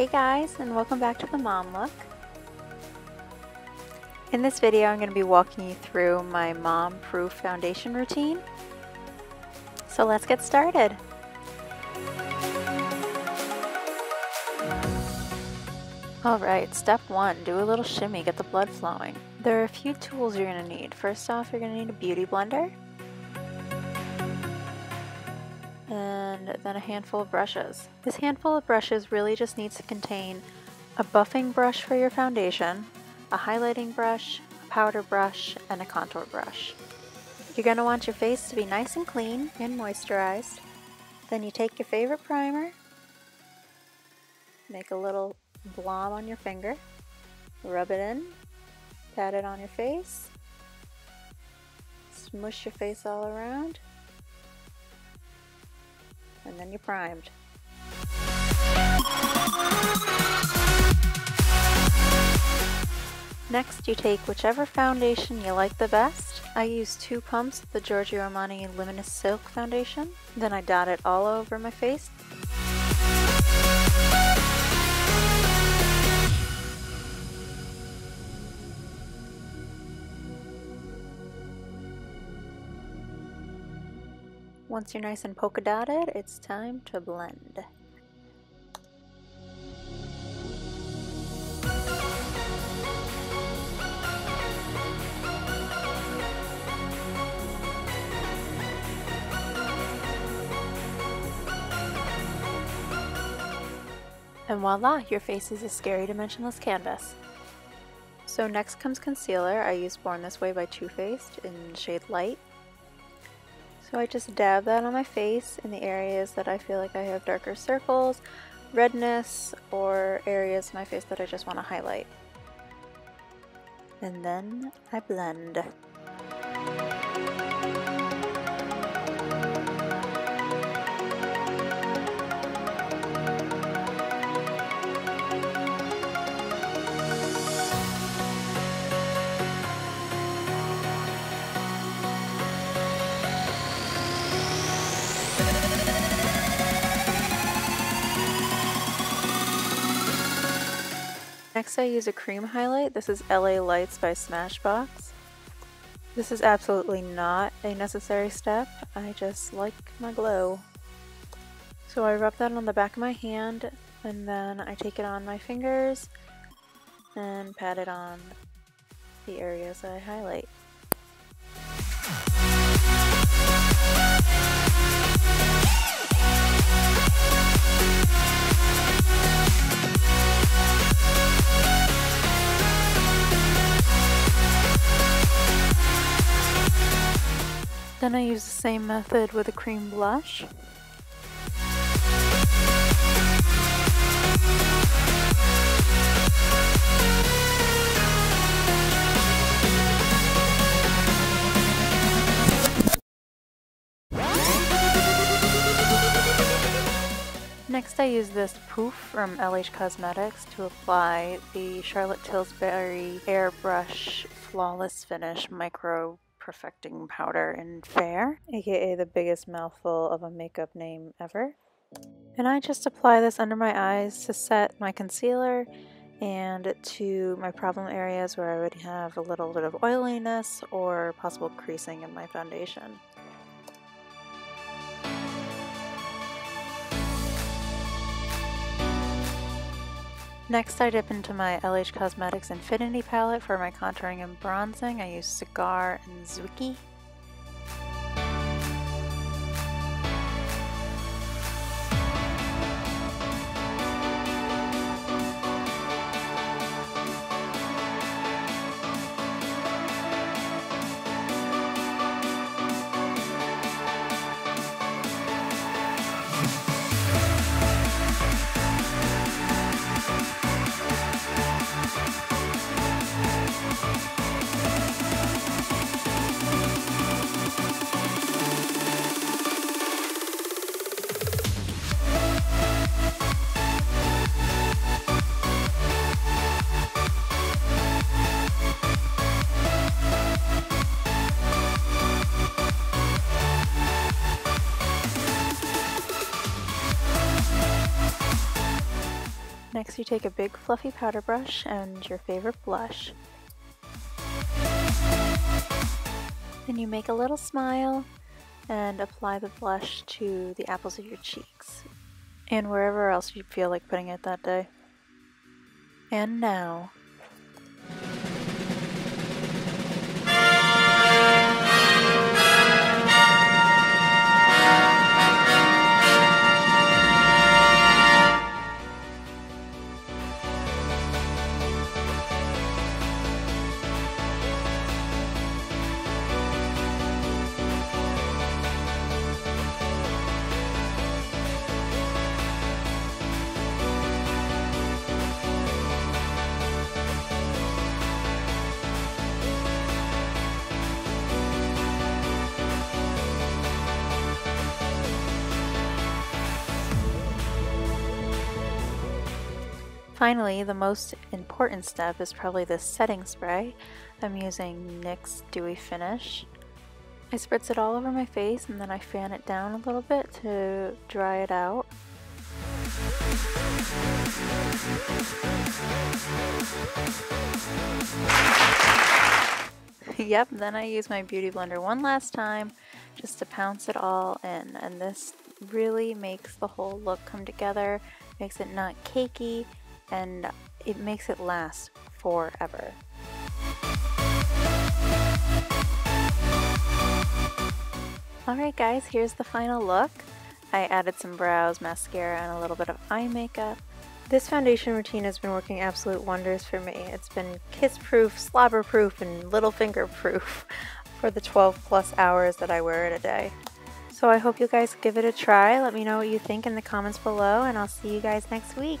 Hey guys, and welcome back to the Mom Look. In this video, I'm going to be walking you through my mom-proof foundation routine. So let's get started. Alright, step one, do a little shimmy, get the blood flowing. There are a few tools you're going to need. First off, you're going to need a beauty blender. And then a handful of brushes. This handful of brushes really just needs to contain a buffing brush for your foundation, a highlighting brush, a powder brush, and a contour brush. You're going to want your face to be nice and clean and moisturized. Then you take your favorite primer, make a little blob on your finger, rub it in, pat it on your face, smush your face all around, you're primed. Next, you take whichever foundation you like the best. I use two pumps of the Giorgio Armani Luminous Silk Foundation. Then I dot it all over my face. Once you're nice and polka dotted, it's time to blend. And voila, your face is a scary dimensionless canvas. So next comes concealer. I use Born This Way by Too Faced in shade Light. So I just dab that on my face in the areas that I feel like I have darker circles, redness, or areas of my face that I just want to highlight. And then I blend. Next I use a cream highlight. This is LA Lights by Smashbox. This is absolutely not a necessary step. I just like my glow. So I rub that on the back of my hand and then I take it on my fingers and pat it on the areas that I highlight. Then I use the same method with a cream blush. Next I use this poof from LH Cosmetics to apply the Charlotte Tilbury Airbrush Flawless Finish Micro Perfecting Powder in Fair, aka the biggest mouthful of a makeup name ever. And I just apply this under my eyes to set my concealer and to my problem areas where I would have a little bit of oiliness or possible creasing in my foundation. Next I dip into my LH Cosmetics Infinity palette for my contouring and bronzing. I use Cigar and Zwicky. Next you take a big fluffy powder brush and your favorite blush. Then you make a little smile and apply the blush to the apples of your cheeks and wherever else you feel like putting it that day. And now, Finally, the most important step is probably the setting spray. I'm using NYX Dewy Finish. I spritz it all over my face and then I fan it down a little bit to dry it out. yep, then I use my Beauty Blender one last time just to pounce it all in and this really makes the whole look come together, makes it not cakey, and it makes it last forever. Alright guys, here's the final look. I added some brows, mascara, and a little bit of eye makeup. This foundation routine has been working absolute wonders for me. It's been kiss-proof, slobber-proof, and little finger-proof for the 12 plus hours that I wear it a day. So I hope you guys give it a try. Let me know what you think in the comments below, and I'll see you guys next week.